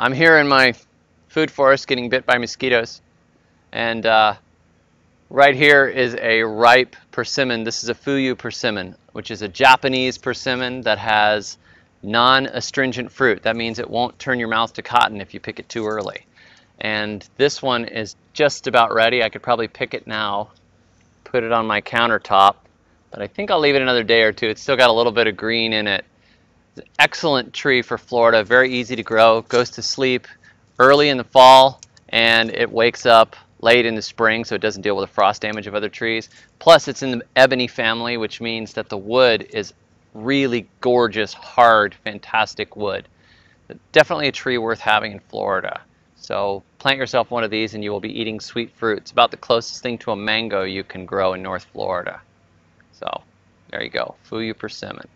I'm here in my food forest getting bit by mosquitoes and uh, right here is a ripe persimmon. This is a Fuyu persimmon which is a Japanese persimmon that has non-astringent fruit. That means it won't turn your mouth to cotton if you pick it too early. And this one is just about ready. I could probably pick it now, put it on my countertop, but I think I'll leave it another day or two. It's still got a little bit of green in it excellent tree for Florida, very easy to grow, goes to sleep early in the fall and it wakes up late in the spring so it doesn't deal with the frost damage of other trees. Plus it's in the ebony family which means that the wood is really gorgeous, hard, fantastic wood. Definitely a tree worth having in Florida. So plant yourself one of these and you will be eating sweet fruit. It's about the closest thing to a mango you can grow in North Florida. So there you go, Fuyu persimmon.